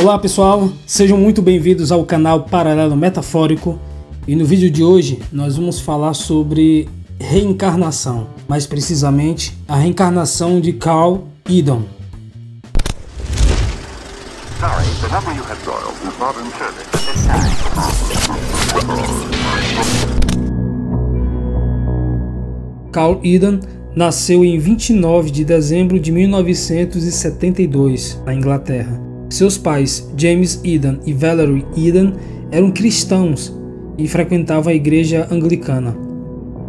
Olá pessoal, sejam muito bem-vindos ao canal Paralelo Metafórico e no vídeo de hoje nós vamos falar sobre reencarnação, mais precisamente a reencarnação de Carl Eden. Carl Eden nasceu em 29 de dezembro de 1972, na Inglaterra. Seus pais, James Eden e Valerie Eden, eram cristãos e frequentavam a igreja anglicana.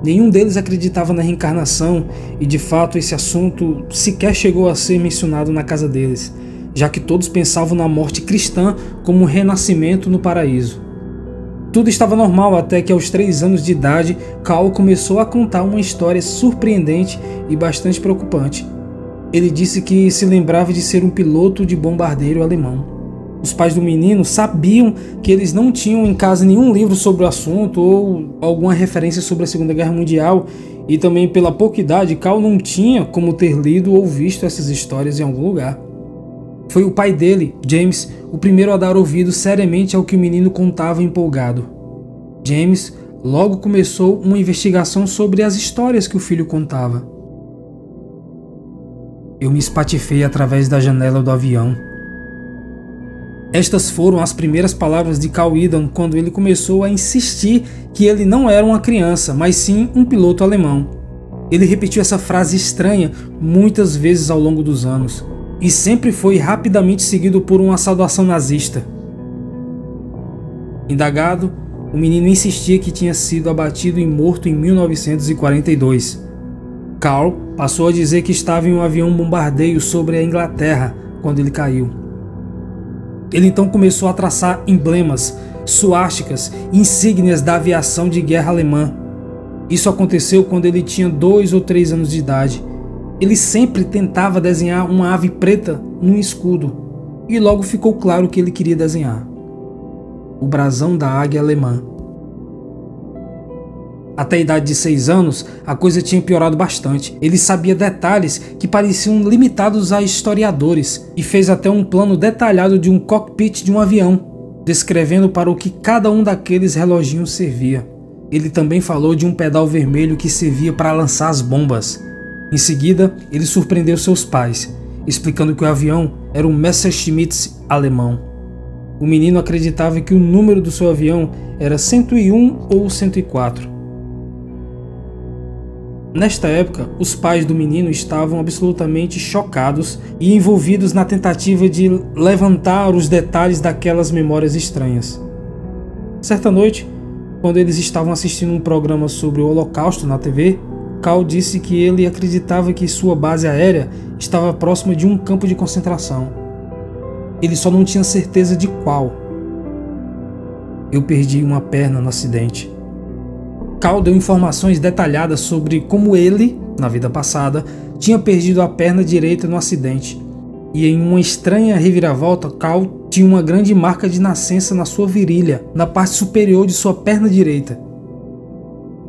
Nenhum deles acreditava na reencarnação e, de fato, esse assunto sequer chegou a ser mencionado na casa deles, já que todos pensavam na morte cristã como um renascimento no paraíso. Tudo estava normal até que, aos três anos de idade, Carl começou a contar uma história surpreendente e bastante preocupante. Ele disse que se lembrava de ser um piloto de bombardeiro alemão. Os pais do menino sabiam que eles não tinham em casa nenhum livro sobre o assunto ou alguma referência sobre a Segunda Guerra Mundial, e também pela pouca idade, Carl não tinha como ter lido ou visto essas histórias em algum lugar. Foi o pai dele, James, o primeiro a dar ouvido seriamente ao que o menino contava empolgado. James logo começou uma investigação sobre as histórias que o filho contava. Eu me espatifei através da janela do avião. Estas foram as primeiras palavras de Eden quando ele começou a insistir que ele não era uma criança, mas sim um piloto alemão. Ele repetiu essa frase estranha muitas vezes ao longo dos anos e sempre foi rapidamente seguido por uma saudação nazista. Indagado, o menino insistia que tinha sido abatido e morto em 1942. Carl passou a dizer que estava em um avião bombardeio sobre a Inglaterra quando ele caiu. Ele então começou a traçar emblemas, suásticas, insígnias da aviação de guerra alemã. Isso aconteceu quando ele tinha dois ou três anos de idade ele sempre tentava desenhar uma ave preta num escudo, e logo ficou claro o que ele queria desenhar: o brasão da águia alemã. Até a idade de seis anos, a coisa tinha piorado bastante. Ele sabia detalhes que pareciam limitados a historiadores e fez até um plano detalhado de um cockpit de um avião, descrevendo para o que cada um daqueles reloginhos servia. Ele também falou de um pedal vermelho que servia para lançar as bombas, em seguida, ele surpreendeu seus pais, explicando que o avião era um Messerschmitt alemão. O menino acreditava que o número do seu avião era 101 ou 104. Nesta época, os pais do menino estavam absolutamente chocados e envolvidos na tentativa de levantar os detalhes daquelas memórias estranhas. Certa noite, quando eles estavam assistindo um programa sobre o Holocausto na TV, Cal disse que ele acreditava que sua base aérea estava próxima de um campo de concentração. Ele só não tinha certeza de qual. Eu perdi uma perna no acidente. Cal deu informações detalhadas sobre como ele, na vida passada, tinha perdido a perna direita no acidente. E em uma estranha reviravolta, Cal tinha uma grande marca de nascença na sua virilha, na parte superior de sua perna direita.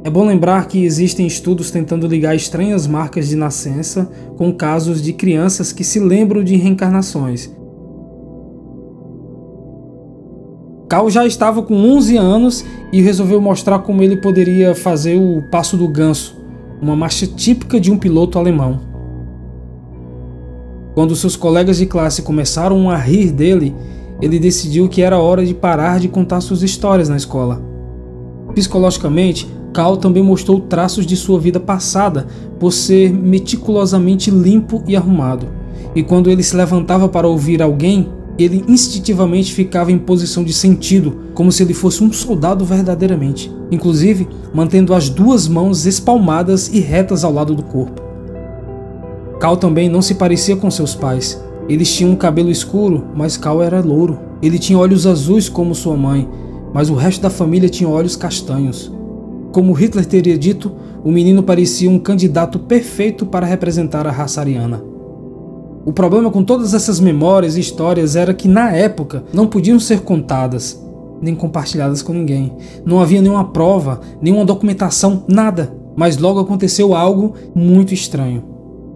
É bom lembrar que existem estudos tentando ligar estranhas marcas de nascença com casos de crianças que se lembram de reencarnações. Cal já estava com 11 anos e resolveu mostrar como ele poderia fazer o passo do ganso, uma marcha típica de um piloto alemão. Quando seus colegas de classe começaram a rir dele, ele decidiu que era hora de parar de contar suas histórias na escola. Psicologicamente, Cal também mostrou traços de sua vida passada por ser meticulosamente limpo e arrumado. E quando ele se levantava para ouvir alguém, ele instintivamente ficava em posição de sentido, como se ele fosse um soldado verdadeiramente, inclusive mantendo as duas mãos espalmadas e retas ao lado do corpo. Cal também não se parecia com seus pais. Eles tinham um cabelo escuro, mas Cal era louro. Ele tinha olhos azuis como sua mãe, mas o resto da família tinha olhos castanhos. Como Hitler teria dito, o menino parecia um candidato perfeito para representar a raça ariana. O problema com todas essas memórias e histórias era que, na época, não podiam ser contadas, nem compartilhadas com ninguém. Não havia nenhuma prova, nenhuma documentação, nada. Mas logo aconteceu algo muito estranho.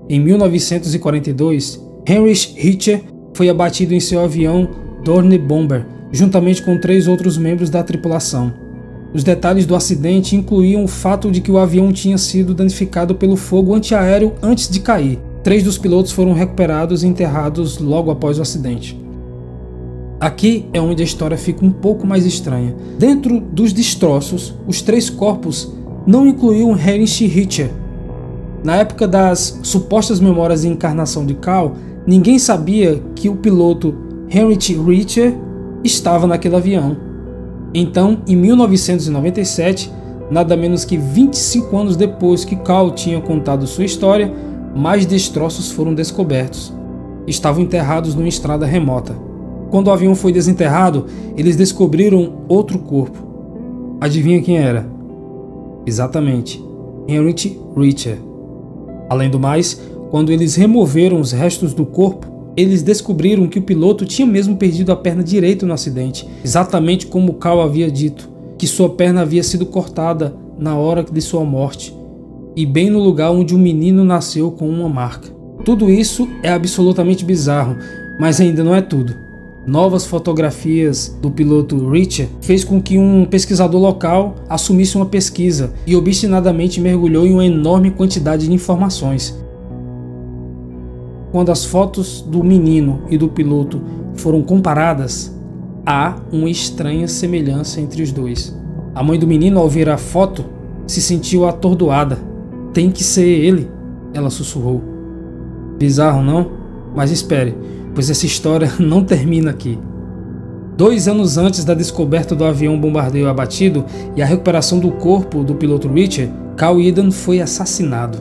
Em 1942, Heinrich Richter foi abatido em seu avião Dorne Bomber, juntamente com três outros membros da tripulação. Os detalhes do acidente incluíam o fato de que o avião tinha sido danificado pelo fogo antiaéreo antes de cair. Três dos pilotos foram recuperados e enterrados logo após o acidente. Aqui é onde a história fica um pouco mais estranha. Dentro dos destroços, os três corpos não incluíam Heinrich Richter. Na época das supostas memórias de encarnação de Carl, ninguém sabia que o piloto Heinrich Richter estava naquele avião. Então, em 1997, nada menos que 25 anos depois que Carl tinha contado sua história, mais destroços foram descobertos. Estavam enterrados numa estrada remota. Quando o avião foi desenterrado, eles descobriram outro corpo. Adivinha quem era? Exatamente, Heinrich Richter. Além do mais, quando eles removeram os restos do corpo, eles descobriram que o piloto tinha mesmo perdido a perna direita no acidente, exatamente como Carl havia dito, que sua perna havia sido cortada na hora de sua morte, e bem no lugar onde o menino nasceu com uma marca. Tudo isso é absolutamente bizarro, mas ainda não é tudo. Novas fotografias do piloto Richard fez com que um pesquisador local assumisse uma pesquisa e obstinadamente mergulhou em uma enorme quantidade de informações. Quando as fotos do menino e do piloto foram comparadas, há uma estranha semelhança entre os dois. A mãe do menino, ao ver a foto, se sentiu atordoada. Tem que ser ele, ela sussurrou. Bizarro, não? Mas espere, pois essa história não termina aqui. Dois anos antes da descoberta do avião bombardeio abatido e a recuperação do corpo do piloto Richard, Carl Eden foi assassinado.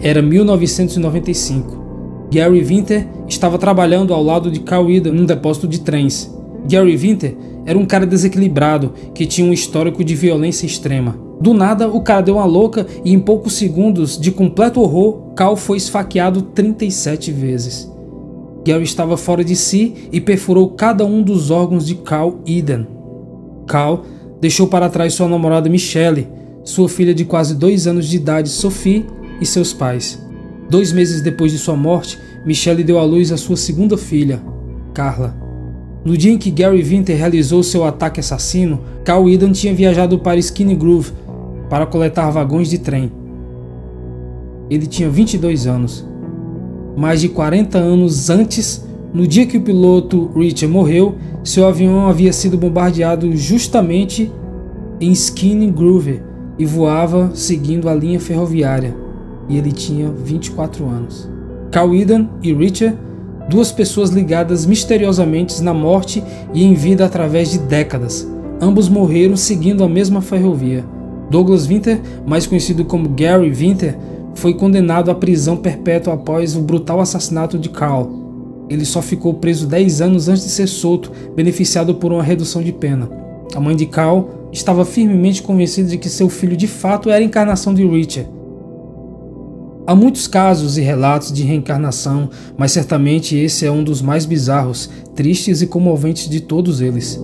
Era 1995. Gary Winter estava trabalhando ao lado de Carl Eden num depósito de trens. Gary Winter era um cara desequilibrado que tinha um histórico de violência extrema. Do nada, o cara deu uma louca e em poucos segundos de completo horror, Carl foi esfaqueado 37 vezes. Gary estava fora de si e perfurou cada um dos órgãos de Carl Eden. Carl deixou para trás sua namorada Michelle, sua filha de quase dois anos de idade Sophie e seus pais. Dois meses depois de sua morte, Michelle deu à luz a sua segunda filha, Carla. No dia em que Gary Winter realizou seu ataque assassino, Carl Eden tinha viajado para Skinny Groove para coletar vagões de trem. Ele tinha 22 anos. Mais de 40 anos antes, no dia que o piloto Richard morreu, seu avião havia sido bombardeado justamente em Skinny Groove e voava seguindo a linha ferroviária e ele tinha 24 anos. Carl Eden e Richard, duas pessoas ligadas misteriosamente na morte e em vida através de décadas. Ambos morreram seguindo a mesma ferrovia. Douglas Winter, mais conhecido como Gary Winter, foi condenado à prisão perpétua após o brutal assassinato de Carl. Ele só ficou preso 10 anos antes de ser solto, beneficiado por uma redução de pena. A mãe de Carl estava firmemente convencida de que seu filho de fato era a encarnação de Richard, Há muitos casos e relatos de reencarnação, mas certamente esse é um dos mais bizarros, tristes e comoventes de todos eles.